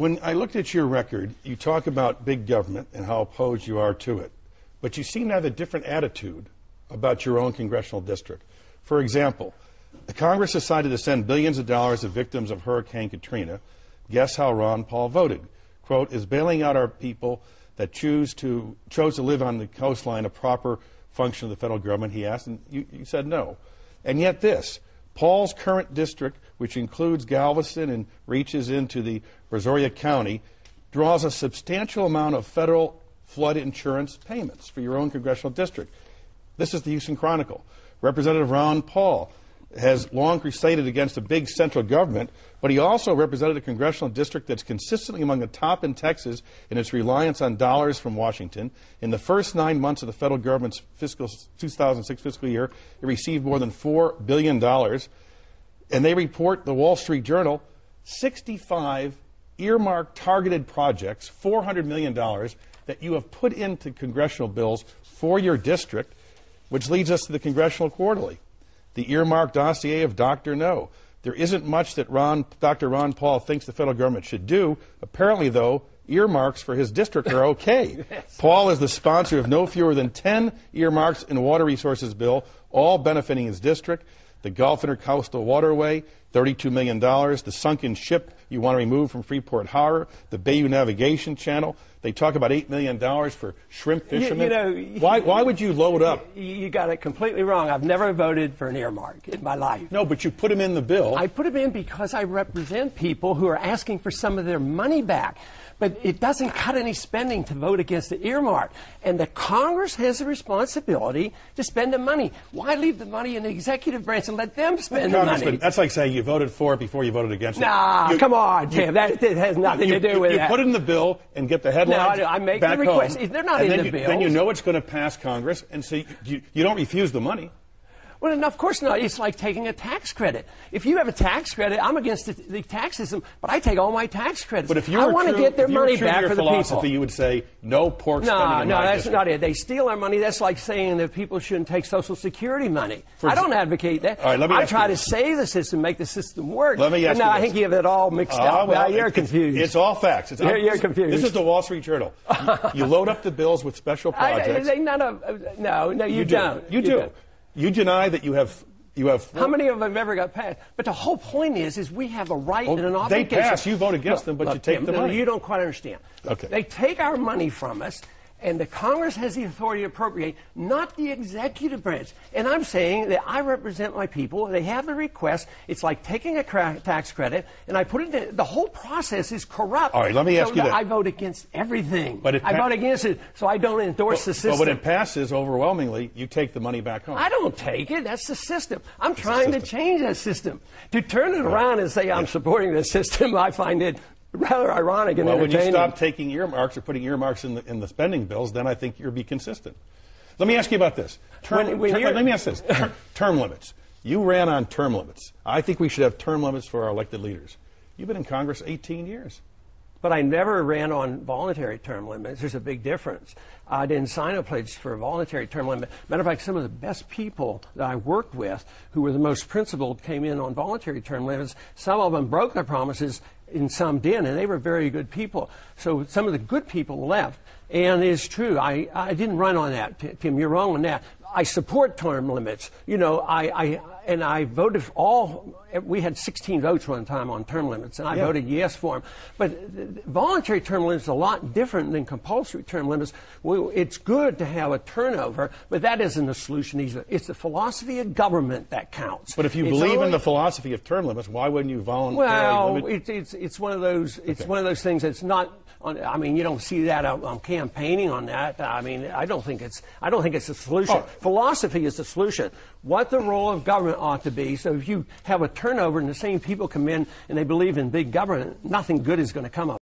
When I looked at your record, you talk about big government and how opposed you are to it, but you seem to have a different attitude about your own congressional district. For example, the Congress decided to send billions of dollars to victims of Hurricane Katrina. Guess how Ron Paul voted? Quote, is bailing out our people that choose to, chose to live on the coastline a proper function of the federal government, he asked, and you, you said no. And yet this, Paul's current district, which includes Galveston and reaches into the Brazoria County, draws a substantial amount of federal flood insurance payments for your own congressional district. This is the Houston Chronicle. Representative Ron Paul has long crusaded against a big central government, but he also represented a congressional district that's consistently among the top in Texas in its reliance on dollars from Washington. In the first nine months of the federal government's fiscal 2006 fiscal year, it received more than four billion dollars, and they report the Wall Street Journal 65 earmarked targeted projects, 400 million dollars that you have put into congressional bills for your district, which leads us to the congressional quarterly the earmark dossier of Dr. No. There isn't much that Ron, Dr. Ron Paul thinks the federal government should do. Apparently, though, earmarks for his district are okay. yes. Paul is the sponsor of no fewer than 10 earmarks in the Water Resources Bill, all benefiting his district. The Gulf Intercoastal Waterway, $32 million. The sunken ship you want to remove from Freeport Harbor. The Bayou Navigation Channel. They talk about $8 million for shrimp fishermen. You, you know, why, why would you load up? You, got it completely wrong. I've never voted for an earmark in my life. No, but you put them in the bill. I put them in because I represent people who are asking for some of their money back. But it doesn't cut any spending to vote against the earmark. And the Congress has a responsibility to spend the money. Why leave the money in the executive branch and let them spend the money? That's like saying you voted for it before you voted against it. Nah, you, come on, Tim. that, that, has nothing you, to do with you that. You put it in the bill and get the headlines. No, I, I make the request. Home, They're not in the bill. Then you know it's going to pass Congress, and so you, you don't refuse the money. Well, no, of course not. It's like taking a tax credit. If you have a tax credit, I'm against the, the tax system, but I take all my tax credits. But if you I want to get their money back for the people. You would say no pork no, spending. No, no, that's district. not it. They steal our money. That's like saying that people shouldn't take Social Security money. For I don't advocate that. All right, let me I try to save the system, make the system work. Let me ask now you I think you have it all mixed uh, up. Well, you're it's, confused. It's all facts. It's you're, you're confused. This is the Wall Street Journal. you load up the bills with special projects. I, they, none of, no, no, you, you don't. Do. You, you do. Don't. You deny that you have you have How many of them ever got passed? But the whole point is, is we have a right and an obligation. They pass. You vote against look, them, but look, you take Tim, the money. You don't quite understand. Okay. They take our money from us and the Congress has the authority to appropriate, not the executive branch. And I'm saying that I represent my people. They have the request. It's like taking a cra- tax credit, and I put it in. The whole process is corrupt. All right, let me ask so you that. I vote against everything. But it I vote against it, so I don't endorse but, the system. But when it passes overwhelmingly, you take the money back home. I don't take it. That's the system. I'm it's trying to change that system. To turn it around and say I'm supporting the system, I find it rather ironic and well, entertaining. when you stop taking earmarks or putting earmarks in the, in the spending bills, then I think you'll be consistent. Let me ask you about this. Term, when, when term, let me ask this. Term, term limits. You ran on term limits. I think we should have term limits for our elected leaders. You've been in Congress 18 years. But I never ran on voluntary term limits. There's a big difference. I didn't sign a pledge for a voluntary term limit. Matter of fact, some of the best people that I worked with, who were the most principled, came in on voluntary term limits. Some of them broke their promises, and some didn't, and they were very good people. So some of the good people left. And it's true, I, I didn't run on that, Tim. You're wrong on that. I support term limits. You know, I, I and I voted for all. We had 16 votes one time on term limits, and I yeah. voted yes for them. But voluntary term limits is a lot different than compulsory term limits. It's good to have a turnover, but that isn't the solution either. It's the philosophy of government that counts. But if you it's believe only, in the philosophy of term limits, why wouldn't you voluntarily well, limit? it's it's it's one of those it's okay. one of those things that's not on, I mean, you don't see that I'm campaigning on that. I mean, I don't think it's I don't think it's a solution. Oh. Philosophy is the solution. What the role of government ought to be. So if you have a turnover and the same people come in and they believe in big government, nothing good is going to come of